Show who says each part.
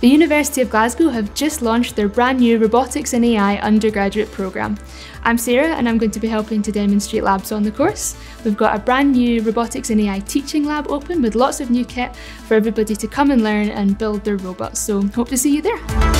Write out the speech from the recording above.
Speaker 1: The University of Glasgow have just launched their brand new Robotics and AI undergraduate programme. I'm Sarah and I'm going to be helping to demonstrate labs on the course. We've got a brand new Robotics and AI teaching lab open with lots of new kit for everybody to come and learn and build their robots, so hope to see you there.